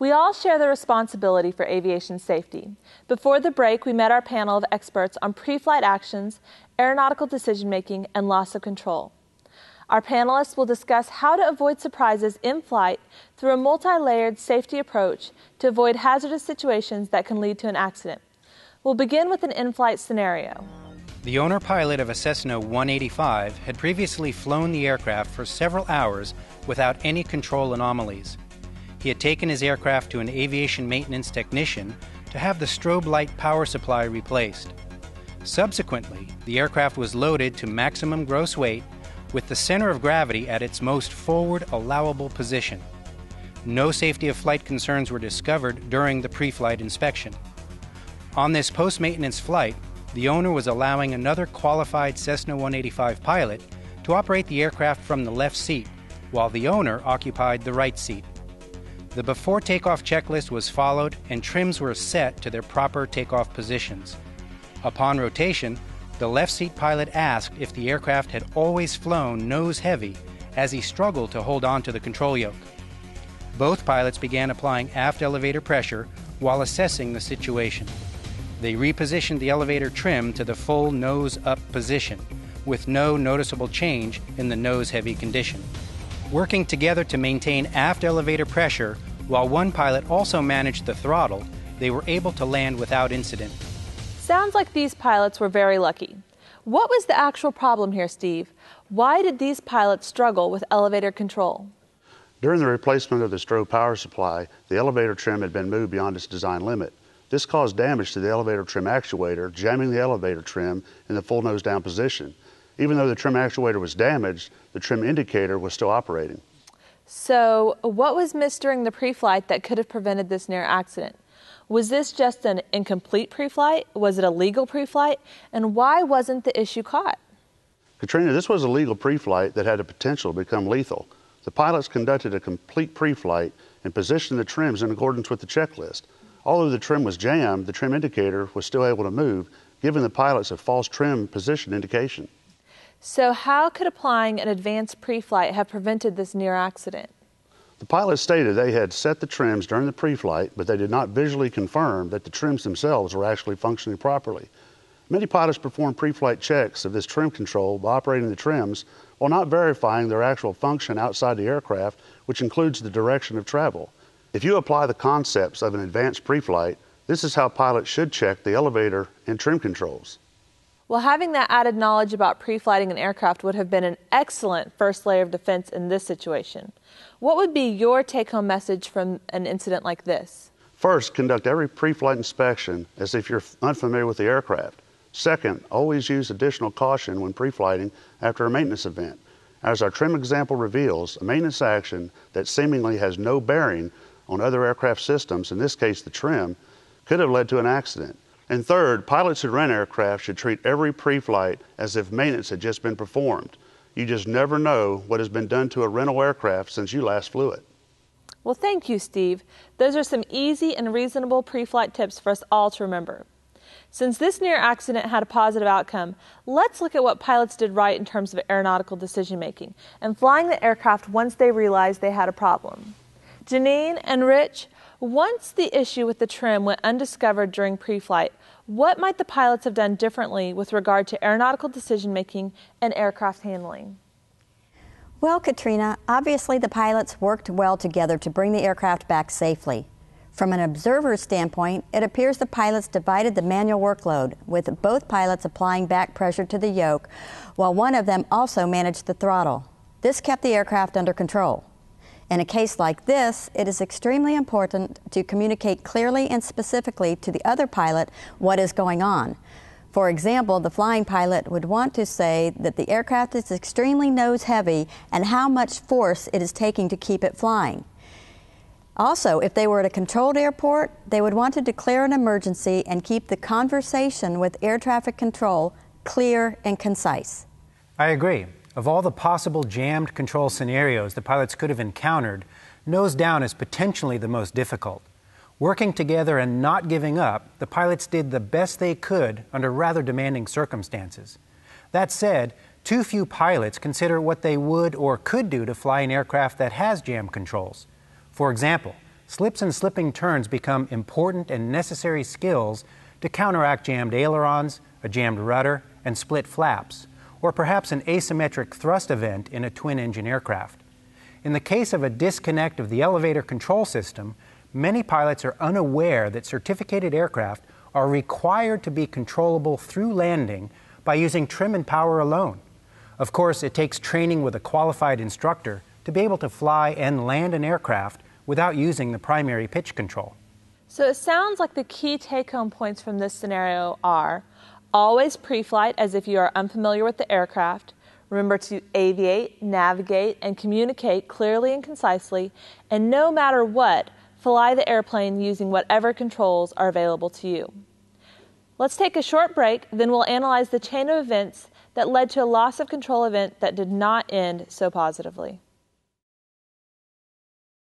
We all share the responsibility for aviation safety. Before the break, we met our panel of experts on pre flight actions, aeronautical decision making, and loss of control. Our panelists will discuss how to avoid surprises in flight through a multi layered safety approach to avoid hazardous situations that can lead to an accident. We'll begin with an in flight scenario. The owner pilot of a Cessna 185 had previously flown the aircraft for several hours without any control anomalies. He had taken his aircraft to an aviation maintenance technician to have the strobe light power supply replaced. Subsequently, the aircraft was loaded to maximum gross weight with the center of gravity at its most forward allowable position. No safety of flight concerns were discovered during the pre flight inspection. On this post maintenance flight, the owner was allowing another qualified Cessna 185 pilot to operate the aircraft from the left seat, while the owner occupied the right seat. The before takeoff checklist was followed and trims were set to their proper takeoff positions. Upon rotation, the left seat pilot asked if the aircraft had always flown nose heavy as he struggled to hold on to the control yoke. Both pilots began applying aft elevator pressure while assessing the situation. They repositioned the elevator trim to the full nose up position, with no noticeable change in the nose heavy condition. Working together to maintain aft elevator pressure, while one pilot also managed the throttle, they were able to land without incident. Sounds like these pilots were very lucky. What was the actual problem here, Steve? Why did these pilots struggle with elevator control? During the replacement of the strobe power supply, the elevator trim had been moved beyond its design limit. This caused damage to the elevator trim actuator, jamming the elevator trim in the full nose down position. Even though the trim actuator was damaged, the trim indicator was still operating. So, what was missed during the pre flight that could have prevented this near accident? Was this just an incomplete pre flight? Was it a legal pre flight? And why wasn't the issue caught? Katrina, this was a legal pre flight that had the potential to become lethal. The pilots conducted a complete pre flight and positioned the trims in accordance with the checklist. Although the trim was jammed, the trim indicator was still able to move, giving the pilots a false trim position indication. So, how could applying an advanced pre flight have prevented this near accident? The pilots stated they had set the trims during the pre flight, but they did not visually confirm that the trims themselves were actually functioning properly. Many pilots perform pre flight checks of this trim control by operating the trims while not verifying their actual function outside the aircraft, which includes the direction of travel. If you apply the concepts of an advanced pre flight, this is how pilots should check the elevator and trim controls. Well, having that added knowledge about pre flighting an aircraft would have been an excellent first layer of defense in this situation. What would be your take home message from an incident like this? First, conduct every pre flight inspection as if you're unfamiliar with the aircraft. Second, always use additional caution when pre flighting after a maintenance event. As our trim example reveals, a maintenance action that seemingly has no bearing on other aircraft systems, in this case the trim, could have led to an accident. And third, pilots who rent aircraft should treat every pre flight as if maintenance had just been performed. You just never know what has been done to a rental aircraft since you last flew it. Well, thank you, Steve. Those are some easy and reasonable pre flight tips for us all to remember. Since this near accident had a positive outcome, let's look at what pilots did right in terms of aeronautical decision making and flying the aircraft once they realized they had a problem. Janine and Rich, once the issue with the trim went undiscovered during pre flight, what might the pilots have done differently with regard to aeronautical decision making and aircraft handling? Well, Katrina, obviously the pilots worked well together to bring the aircraft back safely. From an observer's standpoint, it appears the pilots divided the manual workload, with both pilots applying back pressure to the yoke, while one of them also managed the throttle. This kept the aircraft under control. In a case like this, it is extremely important to communicate clearly and specifically to the other pilot what is going on. For example, the flying pilot would want to say that the aircraft is extremely nose heavy and how much force it is taking to keep it flying. Also, if they were at a controlled airport, they would want to declare an emergency and keep the conversation with air traffic control clear and concise. I agree. Of all the possible jammed control scenarios the pilots could have encountered, nose down is potentially the most difficult. Working together and not giving up, the pilots did the best they could under rather demanding circumstances. That said, too few pilots consider what they would or could do to fly an aircraft that has jam controls. For example, slips and slipping turns become important and necessary skills to counteract jammed ailerons, a jammed rudder, and split flaps, or perhaps an asymmetric thrust event in a twin engine aircraft. In the case of a disconnect of the elevator control system, many pilots are unaware that certificated aircraft are required to be controllable through landing by using trim and power alone. Of course, it takes training with a qualified instructor to be able to fly and land an aircraft without using the primary pitch control. So it sounds like the key take home points from this scenario are always pre flight as if you are unfamiliar with the aircraft. Remember to aviate, navigate, and communicate clearly and concisely, and no matter what, fly the airplane using whatever controls are available to you. Let's take a short break, then we'll analyze the chain of events that led to a loss of control event that did not end so positively.